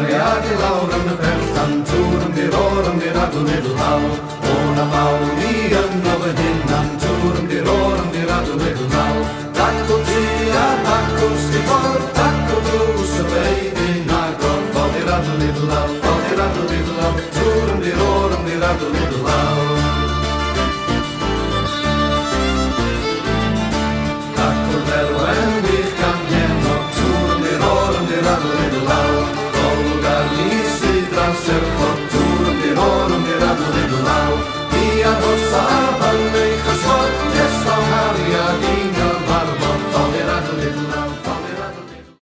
cariad i lawr yn y perth am tŵr yn dir o'r yn dir adwn i'r law O'n am awl ni yn gof y hyn am tŵr yn dir o'r yn dir adwn i'r law Dacw ti a dacw o stifol, dac o y beid i'n agor Fodd i'r adwn i'r law, Fodd i'r adwn i'r law Tŵr yn dir o'r yn dir adwn i'r law Ac o'r felwen wych gan hyn O'r tŵr yn dir o'r yn dir adwn i'r law love.